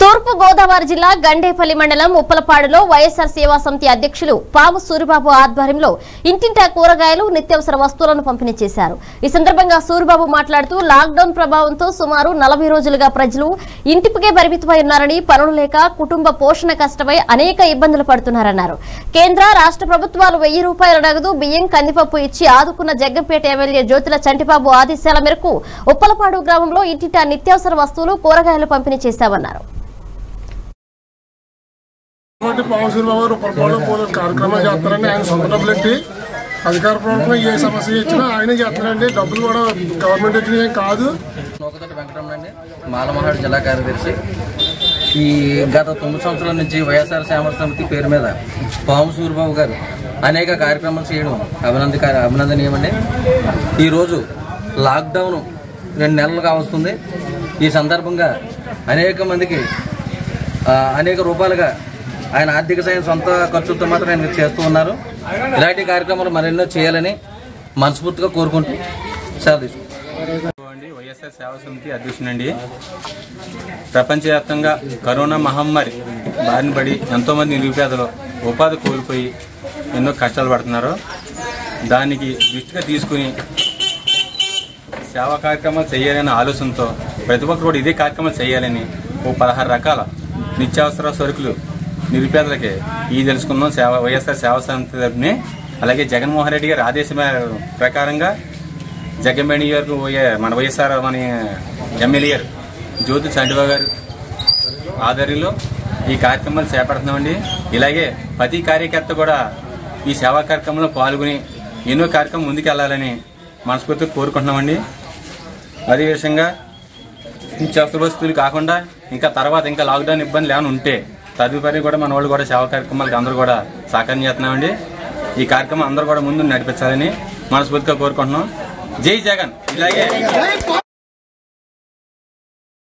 తూర్పు గోదావరి జిల్లా గండేపల్లి మండలం ఉప్పలపాడులో వైఎస్ఆర్ సేవా సమితి అధ్యక్షులు పాము సూరిబాబు ఆధ్వర్యంలో ఇంటింటా కూరగాయలు నిత్యావసర వస్తువులను పంపిణీ చేశారు. ఈ సందర్భంగా సూరిబాబు మాట్లాడుతూ లాక్డౌన్ ప్రభావంతో సుమారు నలభై రోజులుగా ప్రజలు ఇంటికే పరిమితమై ఉన్నారని పనులు లేక కుటుంబ పోషణ కష్టమై అనేక ఇబ్బందులు పడుతున్నారన్నారు. కేంద్ర రాష్ట్ర ప్రభుత్వాలు వెయ్యి రూపాయల నగదు బియ్యం కందిపప్పు ఇచ్చి ఆదుకున్న జగ్గంపేట ఎమ్మెల్యే జ్యోతుల చంటిబాబు ఆదేశాల మేరకు ఉప్పలపాడు గ్రామంలో ఇంటింటా నిత్యావసర వస్తువులు కూరగాయలు పంపిణీ చేశామన్నారు. కాబట్టి పవన్ బాబు గారు పొరపాటు పోలే కార్యక్రమాలు చేస్తారండి ఆయన సొంత డబ్బులు ఎట్టి అధికార ప్రభుత్వం ఏ సమస్య ఇచ్చినా ఆయనే చేస్తారండి డబ్బులు కూడా గవర్నమెంట్ ఇచ్చినవి ఏం కాదు. నూకతోటి వెంకటరమణ మాలమహాడు జిల్లా కార్యదర్శి. ఈ గత తొమ్మిది సంవత్సరాల నుంచి వైఎస్ఆర్ సేవ సమితి పేరు మీద పాము సూరిబాబు గారు అనేక కార్యక్రమాలు చేయడం అభినంద అభినందనీయమండి. ఈరోజు లాక్డౌన్ రెండు నెలలుగా వస్తుంది ఈ సందర్భంగా అనేక మందికి అనేక రూపాలుగా ఆయన ఆర్థిక సాయం సొంత ఖర్చులతో మాత్రం ఆయన చేస్తూ ఉన్నారు. ఇలాంటి కార్యక్రమాలు మరెన్నో చేయాలని మనస్ఫూర్తిగా కోరుకుంటూ సెలవు తీసుకుంటాం వైఎస్ఆర్ సేవా సమితి అధ్యక్షునండి. ప్రపంచవ్యాప్తంగా కరోనా మహమ్మారి బారిన పడి ఎంతోమంది నిరుపేదలు ఉపాధి కోల్పోయి ఎన్నో కష్టాలు పడుతున్నారు. దానికి దృష్టిగా తీసుకుని సేవా కార్యక్రమాలు చేయాలనే ఆలోచనతో ప్రతి ఒక్కరు కూడా ఇదే కార్యక్రమాలు చేయాలని ఓ పదహారు రకాల నిత్యావసర సరుకులు నిరుపేదలకి ఈ తెలుసుకుందాం. సేవ వైఎస్ఆర్ సేవా సమితి తరపుని అలాగే జగన్మోహన్ రెడ్డి గారి ఆదేశం ప్రకారంగా జగన్మేణి గారు మన వైఎస్ఆర్ మన ఎమ్మెల్యే గారు జ్యోతి చండిబాబు గారు ఆధ్వర్యంలో ఈ కార్యక్రమాలు చేపడుతున్నామండి. ఇలాగే ప్రతి కార్యకర్త కూడా ఈ సేవా కార్యక్రమంలో పాల్గొని ఎన్నో కార్యక్రమం ముందుకెళ్ళాలని మనస్ఫూర్తిగా కోరుకుంటున్నామండి. అదే విషయంగా నిత్యావసర వస్తువులు కాకుండా ఇంకా తర్వాత ఇంకా లాక్డౌన్ ఇబ్బందులు ఏమైనా ఉంటే తదుపరి కూడా మన వాళ్ళు కూడా సేవా కార్యక్రమాలకు అందరూ కూడా సహకారం చేస్తున్నామండి. ఈ కార్యక్రమం అందరూ కూడా ముందు నడిపించాలని మనస్ఫూర్తిగా కోరుకుంటున్నాం. జై జగన్. ఇలాగే.